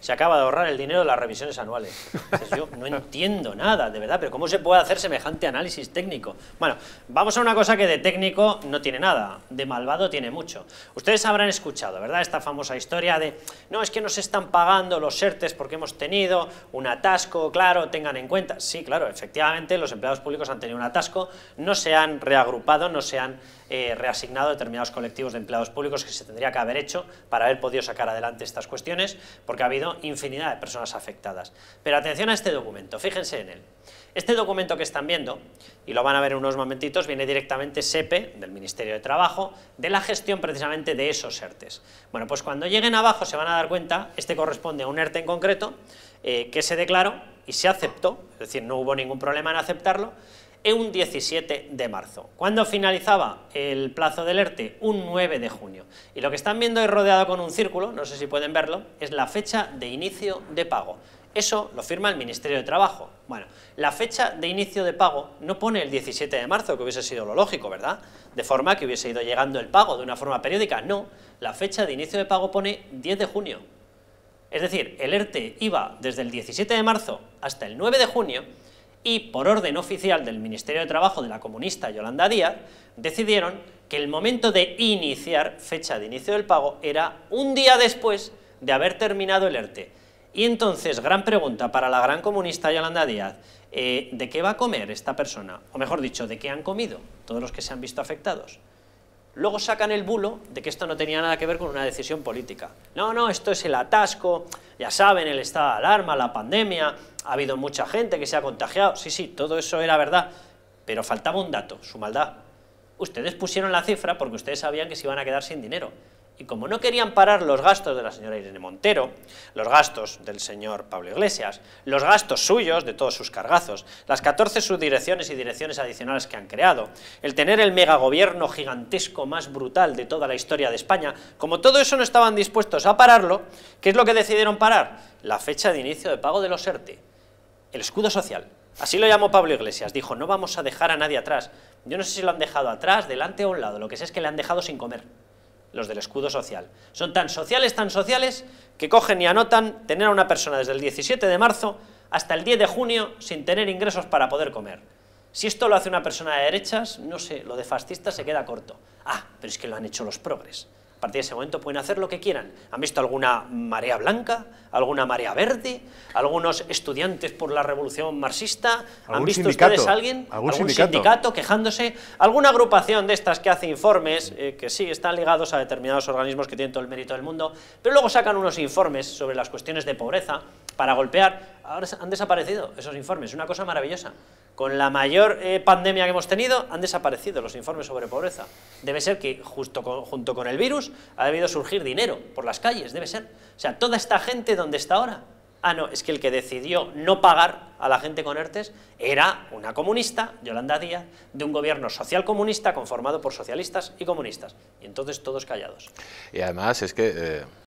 se acaba de ahorrar el dinero de las revisiones anuales. yo no entiendo nada, de verdad, pero ¿cómo se puede hacer semejante análisis técnico? Bueno, vamos a una cosa que de técnico no tiene nada, de malvado tiene mucho. Ustedes habrán escuchado, ¿verdad?, esta famosa historia de, no, es que nos están pagando los ERTES porque hemos tenido un atasco, claro, tengan en cuenta. Sí, claro, efectivamente, los empleados públicos han tenido un atasco, no se han reagrupado, no se han eh, reasignado determinados colectivos de empleados públicos que se tendría que haber hecho para haber podido sacar adelante estas cuestiones, porque ha habido infinidad de personas afectadas. Pero atención a este documento, fíjense en él. Este documento que están viendo, y lo van a ver en unos momentitos, viene directamente SEPE, del Ministerio de Trabajo, de la gestión precisamente de esos ERTES. Bueno, pues cuando lleguen abajo se van a dar cuenta, este corresponde a un ERTE en concreto, eh, que se declaró y se aceptó, es decir, no hubo ningún problema en aceptarlo, un 17 de marzo. ¿Cuándo finalizaba el plazo del ERTE? Un 9 de junio. Y lo que están viendo es rodeado con un círculo, no sé si pueden verlo, es la fecha de inicio de pago. Eso lo firma el Ministerio de Trabajo. Bueno, la fecha de inicio de pago no pone el 17 de marzo, que hubiese sido lo lógico, ¿verdad? De forma que hubiese ido llegando el pago de una forma periódica. No, la fecha de inicio de pago pone 10 de junio. Es decir, el ERTE iba desde el 17 de marzo hasta el 9 de junio y por orden oficial del Ministerio de Trabajo de la comunista Yolanda Díaz, decidieron que el momento de iniciar, fecha de inicio del pago, era un día después de haber terminado el ERTE. Y entonces, gran pregunta para la gran comunista Yolanda Díaz, eh, ¿de qué va a comer esta persona? O mejor dicho, ¿de qué han comido todos los que se han visto afectados? Luego sacan el bulo de que esto no tenía nada que ver con una decisión política. No, no, esto es el atasco, ya saben, el estado de alarma, la pandemia, ha habido mucha gente que se ha contagiado. Sí, sí, todo eso era verdad, pero faltaba un dato, su maldad. Ustedes pusieron la cifra porque ustedes sabían que se iban a quedar sin dinero. Y como no querían parar los gastos de la señora Irene Montero, los gastos del señor Pablo Iglesias, los gastos suyos de todos sus cargazos, las 14 subdirecciones y direcciones adicionales que han creado, el tener el megagobierno gigantesco más brutal de toda la historia de España, como todo eso no estaban dispuestos a pararlo, ¿qué es lo que decidieron parar? La fecha de inicio de pago de los ERTE, el escudo social. Así lo llamó Pablo Iglesias, dijo, no vamos a dejar a nadie atrás. Yo no sé si lo han dejado atrás, delante o a un lado, lo que sé es que le han dejado sin comer los del escudo social. Son tan sociales, tan sociales, que cogen y anotan tener a una persona desde el 17 de marzo hasta el 10 de junio sin tener ingresos para poder comer. Si esto lo hace una persona de derechas, no sé, lo de fascista se queda corto. Ah, pero es que lo han hecho los progres. A partir de ese momento pueden hacer lo que quieran. ¿Han visto alguna marea blanca? ¿Alguna marea verde? ¿Algunos estudiantes por la revolución marxista? ¿Han visto ustedes a alguien? ¿Algún, sindicato? quejándose? ¿Alguna agrupación de estas que hace informes, eh, que sí, están ligados a determinados organismos que tienen todo el mérito del mundo, pero luego sacan unos informes sobre las cuestiones de pobreza para golpear? Ahora han desaparecido esos informes, una cosa maravillosa con la mayor eh, pandemia que hemos tenido, han desaparecido los informes sobre pobreza. Debe ser que justo junto con el virus ha debido surgir dinero por las calles, debe ser. O sea, toda esta gente, ¿dónde está ahora? Ah, no, es que el que decidió no pagar a la gente con ERTES era una comunista, Yolanda Díaz, de un gobierno social comunista conformado por socialistas y comunistas. Y entonces todos callados. Y además es que... Eh,